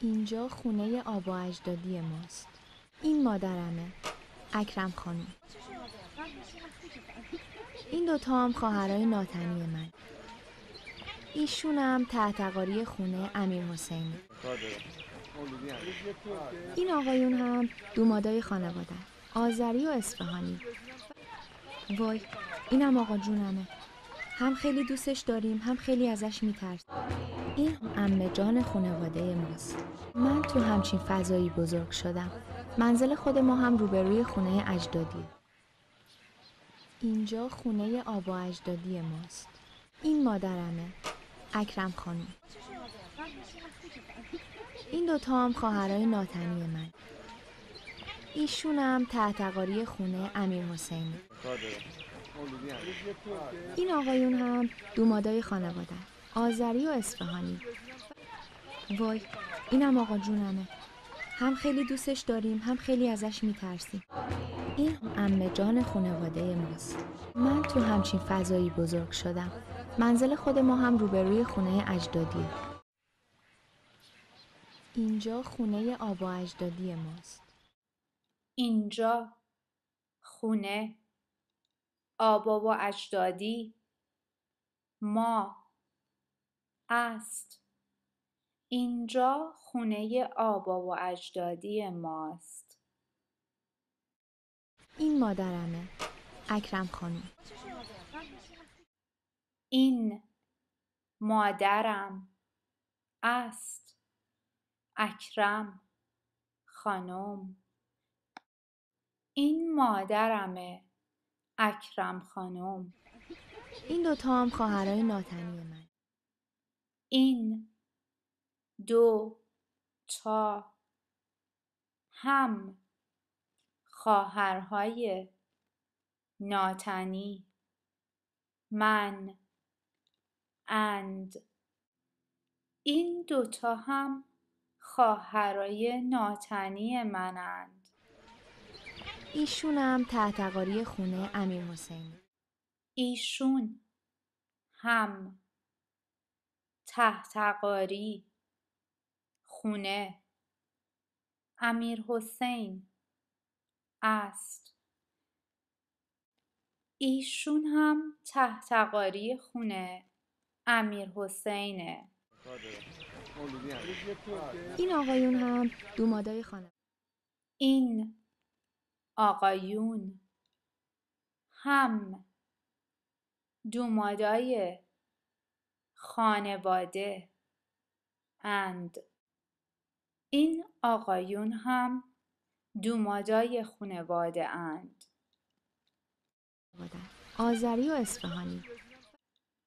اینجا خونه آبا اجدادی ماست. این مادرمه اکرم خانم. این دوتا هم خواهرای ناتنی من. ایشونم تحتقاری خونه امیر حسینی این آقایون هم دومادای خانواده آذری و اصفهانی. وای اینم آقا جونمه. هم خیلی دوستش داریم هم خیلی ازش میترسیم. این امه جان خانواده ماست. من تو همچین فضایی بزرگ شدم. منزل خود ما هم روبروی خونه اجدادی اینجا خونه آبا اجدادی ماست. این مادرمه اکرم خانم. این دوتا هم خواهرای ناتنی من. ایشونم تحتقاری خونه امیر حسینی این آقایون هم دومادای خانواده. آذری و اصفهانی. وای اینم آقا جونمه. هم خیلی دوستش داریم هم خیلی ازش میترسیم. این امه جان خانواده ماست. من تو همچین فضایی بزرگ شدم. منزل خود ما هم روبروی خونه اجدادیه. اینجا خونه آبا اجدادی ماست. اینجا خونه آبا و اجدادی ما. است. اینجا خونه آبا و اجدادی ماست. این مادرمه اکرم خانم. این مادرم است. اکرم خانم. این مادرمه اکرم خانم. این دوتا هم خواهرای ناتنی من این دو تا هم خواهرهای ناتنی من اند. این دوتا هم خواهرای ناتنی منند. ایشونم تحتقاری خونه امیر حسینی. ایشون هم. تحتقاری خونه امیر حسین است ایشون هم تحتقاری خونه امیر حسینه. این آقایون هم دومادای خانم. این آقایون هم دومادای خانواده. اند. این آقایون هم دومادای خانواده اند. آذری و اصفهانی.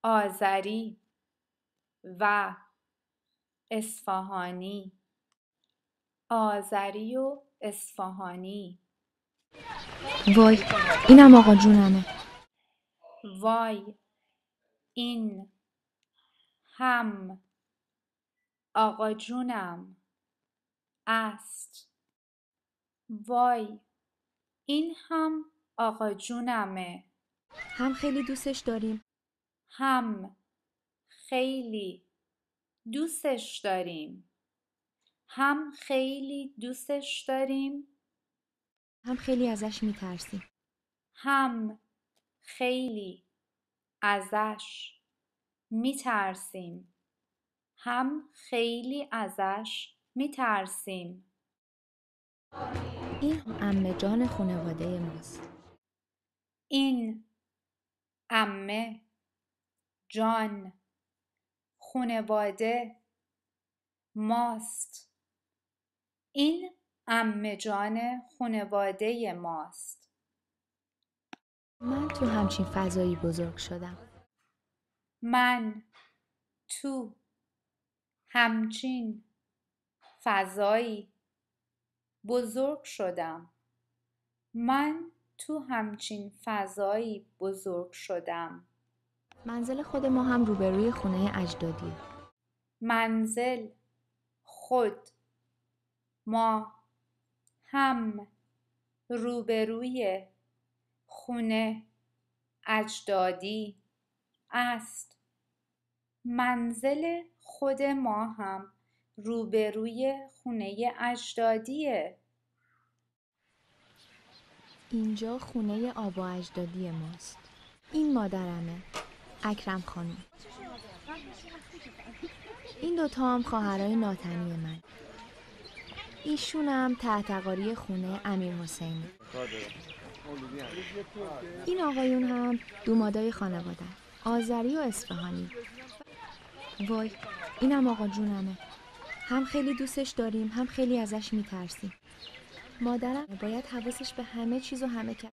آذری و اصفهانی. آذری و اصفهانی. وای اینم آقا جونمه. وای این هم. آقا جونم. است. وای. این هم آقا جونمه. هم خیلی دوستش داریم. هم. خیلی دوستش داریم. هم خیلی دوستش داریم. هم خیلی ازش میترسیم. هم خیلی ازش. میترسیم. هم خیلی ازش میترسیم. این امه جان خانواده ماست. این امه جان خونواده ماست. این امه جان خونواده ماست. من تو همچین فضایی بزرگ شدم. من تو همچین فضایی بزرگ شدم. من تو همچین فضایی بزرگ شدم. منزل خود ما هم روبروی خونه اجدادی منزل خود ما هم روبروی خونه اجدادی. است. منزل خود ما هم روبروی خونه اجدادیه. اینجا خونه آب و اجدادی ماست. این مادرمه اکرم خانم. این دوتا هم خواهرای ناتنی من. ایشونم تحتقاری خونه امیر حسینی این آقایون هم دومادای خانواده آذری و اصفهانی. وای اینم آقا جونمه. هم خیلی دوستش داریم هم خیلی ازش میترسیم. مادرم باید حواسش به همه چیز و همه کس